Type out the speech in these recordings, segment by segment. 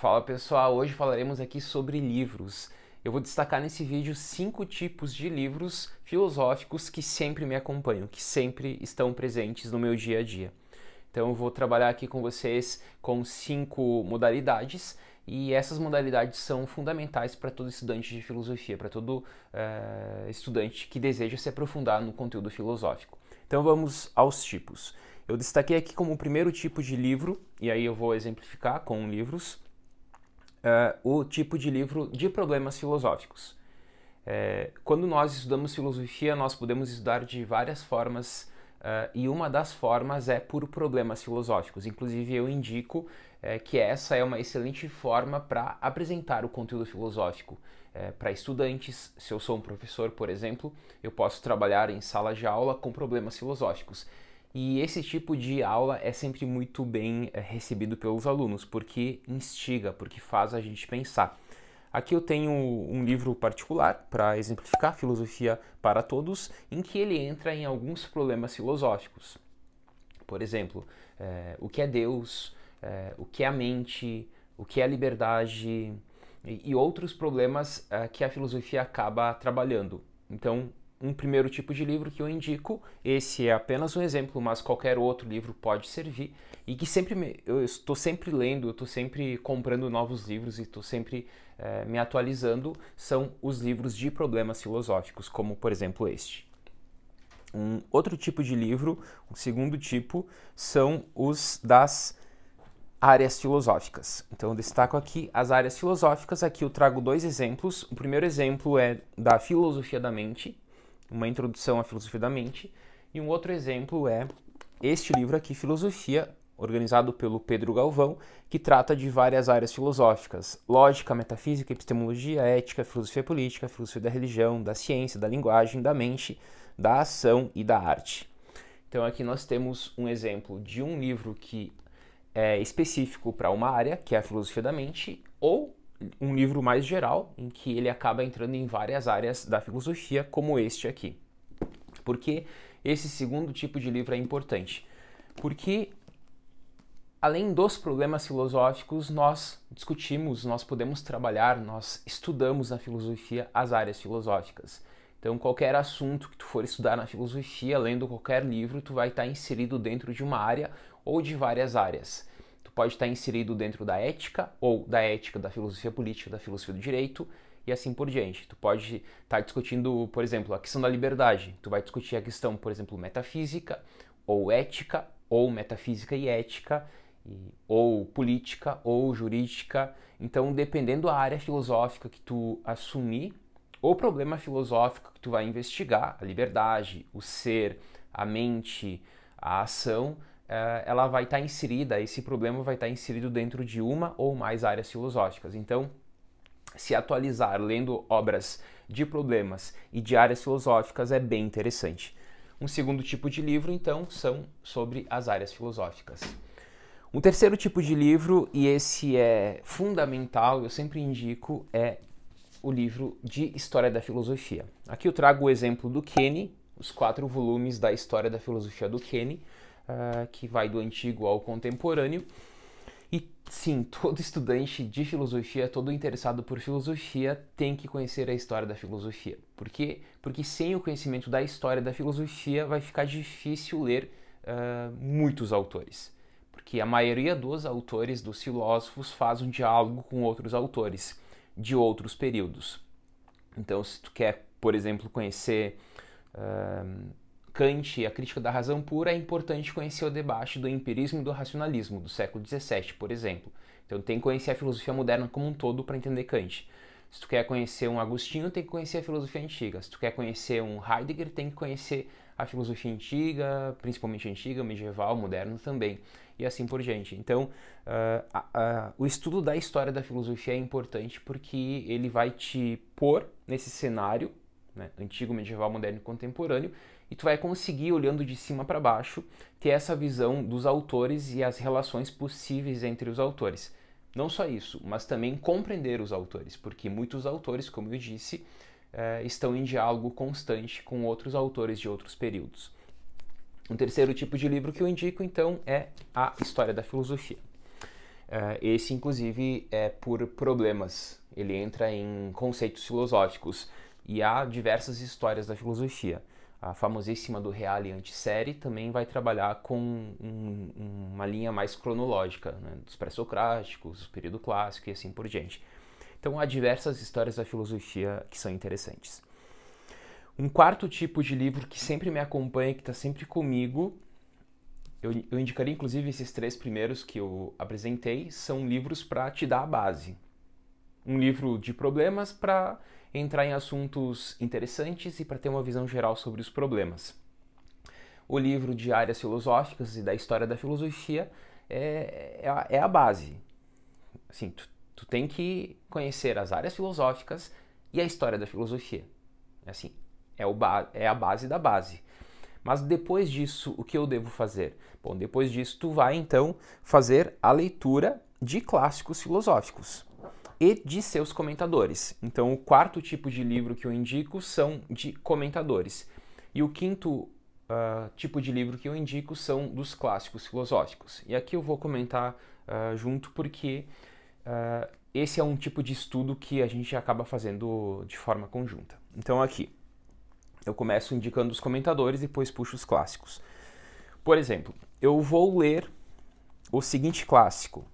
Fala pessoal, hoje falaremos aqui sobre livros. Eu vou destacar nesse vídeo cinco tipos de livros filosóficos que sempre me acompanham, que sempre estão presentes no meu dia a dia. Então eu vou trabalhar aqui com vocês com cinco modalidades e essas modalidades são fundamentais para todo estudante de filosofia, para todo uh, estudante que deseja se aprofundar no conteúdo filosófico. Então vamos aos tipos. Eu destaquei aqui como o primeiro tipo de livro, e aí eu vou exemplificar com livros, uh, o tipo de livro de problemas filosóficos. É, quando nós estudamos filosofia, nós podemos estudar de várias formas uh, e uma das formas é por problemas filosóficos. Inclusive, eu indico é, que essa é uma excelente forma para apresentar o conteúdo filosófico é, para estudantes. Se eu sou um professor, por exemplo, eu posso trabalhar em sala de aula com problemas filosóficos. E esse tipo de aula é sempre muito bem é, recebido pelos alunos, porque instiga, porque faz a gente pensar. Aqui eu tenho um livro particular para exemplificar Filosofia para Todos, em que ele entra em alguns problemas filosóficos. Por exemplo, é, o que é Deus, é, o que é a mente, o que é a liberdade e, e outros problemas é, que a filosofia acaba trabalhando. Então, um primeiro tipo de livro que eu indico. Esse é apenas um exemplo, mas qualquer outro livro pode servir. E que sempre me, eu estou sempre lendo, eu estou sempre comprando novos livros e estou sempre é, me atualizando. São os livros de problemas filosóficos, como por exemplo este. Um outro tipo de livro, um segundo tipo, são os das áreas filosóficas. Então eu destaco aqui as áreas filosóficas. Aqui eu trago dois exemplos. O primeiro exemplo é da filosofia da mente, uma introdução à filosofia da mente. E um outro exemplo é este livro aqui, Filosofia, organizado pelo Pedro Galvão, que trata de várias áreas filosóficas: lógica, metafísica, epistemologia, ética, filosofia política, filosofia da religião, da ciência, da linguagem, da mente, da ação e da arte. Então aqui nós temos um exemplo de um livro que é específico para uma área, que é a filosofia da mente, ou um livro mais geral, em que ele acaba entrando em várias áreas da filosofia, como este aqui. Porque esse segundo tipo de livro é importante? Porque além dos problemas filosóficos, nós discutimos, nós podemos trabalhar, nós estudamos na filosofia as áreas filosóficas. Então, qualquer assunto que tu for estudar na filosofia, lendo qualquer livro, tu vai estar inserido dentro de uma área ou de várias áreas tu pode estar inserido dentro da ética ou da ética da filosofia política, da filosofia do direito e assim por diante. Tu pode estar discutindo, por exemplo, a questão da liberdade. Tu vai discutir a questão, por exemplo, metafísica ou ética ou metafísica e ética e, ou política ou jurídica. Então, dependendo da área filosófica que tu assumir, o problema filosófico que tu vai investigar, a liberdade, o ser, a mente, a ação, ela vai estar tá inserida, esse problema vai estar tá inserido dentro de uma ou mais áreas filosóficas. Então, se atualizar lendo obras de problemas e de áreas filosóficas é bem interessante. Um segundo tipo de livro, então, são sobre as áreas filosóficas. Um terceiro tipo de livro, e esse é fundamental, eu sempre indico, é o livro de História da Filosofia. Aqui eu trago o exemplo do Kenny, os quatro volumes da História da Filosofia do Kenny, uh, que vai do antigo ao contemporâneo. E sim, todo estudante de filosofia, todo interessado por filosofia tem que conhecer a história da filosofia. Por quê? Porque sem o conhecimento da história da filosofia vai ficar difícil ler uh, muitos autores. Porque a maioria dos autores, dos filósofos, faz um diálogo com outros autores de outros períodos. Então, se tu quer, por exemplo, conhecer uh, Kant e a crítica da razão pura, é importante conhecer o debate do empirismo e do racionalismo, do século XVII, por exemplo. Então tem que conhecer a filosofia moderna como um todo para entender Kant. Se tu quer conhecer um Agostinho, tem que conhecer a filosofia antiga. Se tu quer conhecer um Heidegger, tem que conhecer a filosofia antiga, principalmente antiga, medieval, moderna também, e assim por diante. Então, uh, uh, uh, o estudo da história da filosofia é importante porque ele vai te pôr nesse cenário, né, antigo, medieval, moderno e contemporâneo, e tu vai conseguir, olhando de cima para baixo, ter essa visão dos autores e as relações possíveis entre os autores. Não só isso, mas também compreender os autores, porque muitos autores, como eu disse, eh, estão em diálogo constante com outros autores de outros períodos. Um terceiro tipo de livro que eu indico, então, é a História da Filosofia. Uh, esse, inclusive, é por problemas. Ele entra em conceitos filosóficos. E há diversas histórias da filosofia. A famosíssima do Reale Antissérie também vai trabalhar com um, uma linha mais cronológica, né, dos pré-socráticos, período clássico e assim por diante. Então há diversas histórias da filosofia que são interessantes. Um quarto tipo de livro que sempre me acompanha, que está sempre comigo, eu, eu indicaria inclusive esses três primeiros que eu apresentei, são livros para te dar a base. Um livro de problemas para entrar em assuntos interessantes e para ter uma visão geral sobre os problemas. O livro de áreas filosóficas e da história da filosofia é, é, a, é a base. Assim, tu, tu tem que conhecer as áreas filosóficas e a história da filosofia. Assim, é, o é a base da base. Mas depois disso, o que eu devo fazer? Bom, depois disso, tu vai então fazer a leitura de clássicos filosóficos e de seus comentadores. Então, o quarto tipo de livro que eu indico são de comentadores. E o quinto uh, tipo de livro que eu indico são dos clássicos filosóficos. E aqui eu vou comentar uh, junto porque uh, esse é um tipo de estudo que a gente acaba fazendo de forma conjunta. Então, aqui eu começo indicando os comentadores e depois puxo os clássicos. Por exemplo, eu vou ler o seguinte clássico.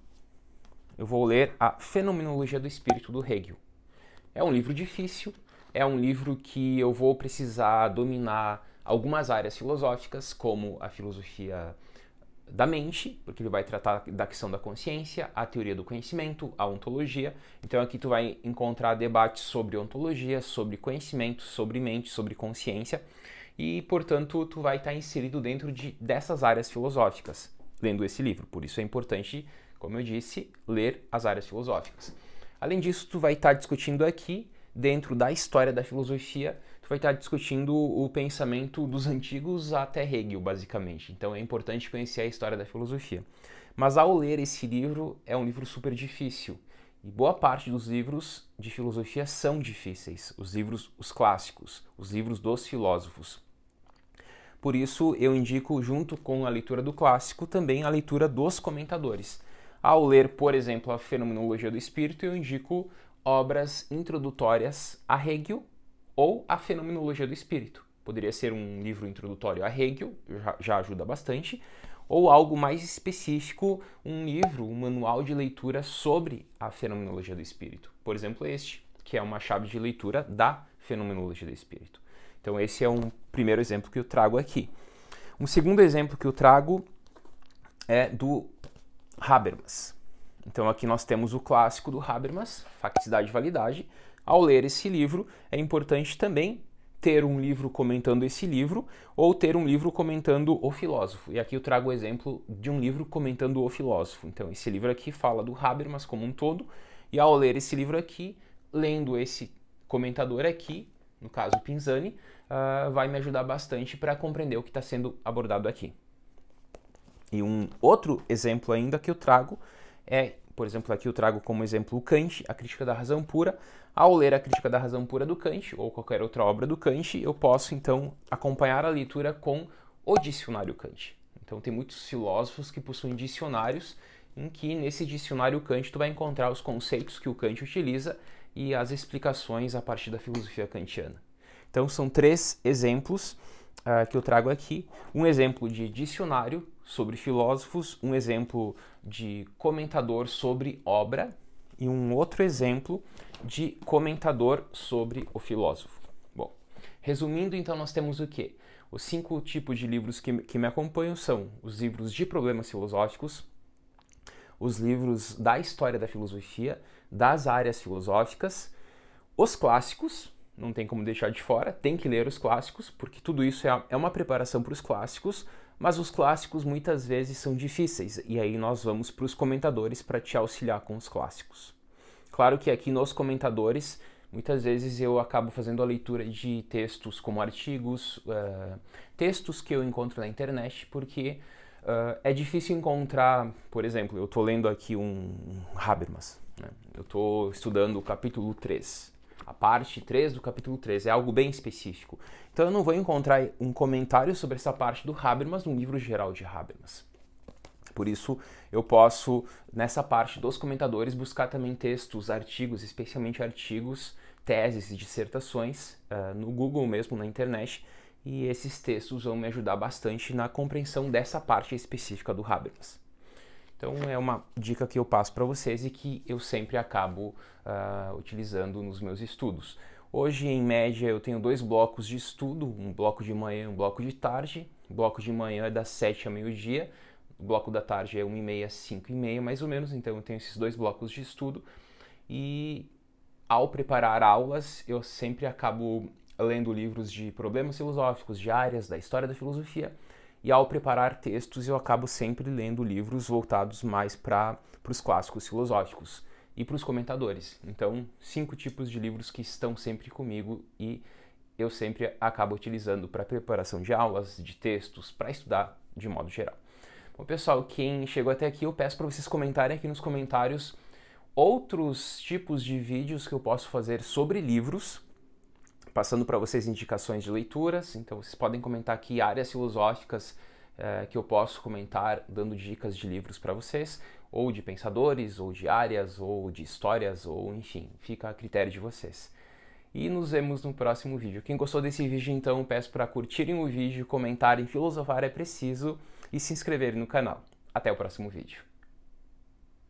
Eu vou ler a Fenomenologia do Espírito do Hegel. É um livro difícil, é um livro que eu vou precisar dominar algumas áreas filosóficas, como a filosofia da mente, porque ele vai tratar da questão da consciência, a teoria do conhecimento, a ontologia. Então aqui tu vai encontrar debates sobre ontologia, sobre conhecimento, sobre mente, sobre consciência. E, portanto, tu vai estar inserido dentro de, dessas áreas filosóficas, lendo esse livro. Por isso é importante, como eu disse, ler as áreas filosóficas. Além disso, tu vai estar discutindo aqui, dentro da história da filosofia, tu vai estar discutindo o pensamento dos antigos até Hegel, basicamente. Então é importante conhecer a história da filosofia. Mas ao ler esse livro, é um livro super difícil. E boa parte dos livros de filosofia são difíceis, os livros, os clássicos, os livros dos filósofos. Por isso, eu indico, junto com a leitura do clássico, também a leitura dos comentadores. Ao ler, por exemplo, a Fenomenologia do Espírito, eu indico obras introdutórias a Hegel ou a Fenomenologia do Espírito. Poderia ser um livro introdutório a Hegel, já, ajuda bastante, ou algo mais específico, um livro, um manual de leitura sobre a Fenomenologia do Espírito. Por exemplo, este, que é uma chave de leitura da Fenomenologia do Espírito. Então, esse é um primeiro exemplo que eu trago aqui. Um segundo exemplo que eu trago é do Habermas. Então, aqui nós temos o clássico do Habermas, Facticidade e Validade, ao ler esse livro, é importante também ter um livro comentando esse livro ou ter um livro comentando o filósofo. E aqui eu trago o exemplo de um livro comentando o filósofo. Então, esse livro aqui fala do Habermas como um todo, e ao ler esse livro aqui, lendo esse comentador aqui, no caso Pinzani, uh, vai me ajudar bastante para compreender o que está sendo abordado aqui. E um outro exemplo ainda que eu trago é por exemplo, aqui eu trago como exemplo o Kant, a crítica da razão pura. Ao ler a crítica da razão pura do Kant, ou qualquer outra obra do Kant, eu posso então acompanhar a leitura com o dicionário Kant. Então tem muitos filósofos que possuem dicionários em que nesse dicionário Kant tu vai encontrar os conceitos que o Kant utiliza e as explicações a partir da filosofia kantiana. Então são três exemplos uh, que eu trago aqui. Um exemplo de dicionário sobre filósofos, um exemplo de comentador sobre obra e um outro exemplo de comentador sobre o filósofo. Bom, resumindo, então, nós temos o quê? Os cinco tipos de livros que, que me acompanham são os livros de problemas filosóficos, os livros da história da filosofia, das áreas filosóficas, os clássicos, não tem como deixar de fora, tem que ler os clássicos, porque tudo isso é, é uma preparação para os clássicos, mas os clássicos muitas vezes são difíceis, e aí nós vamos para os comentadores para te auxiliar com os clássicos. Claro que aqui nos comentadores, muitas vezes eu acabo fazendo a leitura de textos como artigos, uh, textos que eu encontro na internet, porque uh, é difícil encontrar, por exemplo, eu estou lendo aqui um Habermas, né? eu estou estudando o capítulo 3 a parte 3 do capítulo 3, é algo bem específico. Então eu não vou encontrar um comentário sobre essa parte do Habermas no livro geral de Habermas. Por isso, eu posso, nessa parte dos comentadores, buscar também textos, artigos, especialmente artigos, teses e dissertações uh, no Google mesmo, na internet, e esses textos vão me ajudar bastante na compreensão dessa parte específica do Habermas. Então, é uma dica que eu passo para vocês e que eu sempre acabo uh, utilizando nos meus estudos. Hoje, em média, eu tenho dois blocos de estudo, um bloco de manhã e um bloco de tarde. O bloco de manhã é das 7 a meio-dia, o bloco da tarde é 1 e meia, 5 e meia, mais ou menos. Então, eu tenho esses dois blocos de estudo. E ao preparar aulas, eu sempre acabo lendo livros de problemas filosóficos, de áreas da história da filosofia. E ao preparar textos, eu acabo sempre lendo livros voltados mais para os clássicos filosóficos e para os comentadores. Então, cinco tipos de livros que estão sempre comigo e eu sempre acabo utilizando para preparação de aulas, de textos, para estudar de modo geral. Bom, pessoal, quem chegou até aqui, eu peço para vocês comentarem aqui nos comentários outros tipos de vídeos que eu posso fazer sobre livros, passando para vocês indicações de leituras. Então, vocês podem comentar aqui áreas filosóficas eh, que eu posso comentar, dando dicas de livros para vocês ou de pensadores, ou de áreas, ou de histórias, ou enfim, fica a critério de vocês. E nos vemos no próximo vídeo. Quem gostou desse vídeo, então, peço para curtirem o vídeo, comentarem Filosofar é Preciso e se inscreverem no canal. Até o próximo vídeo.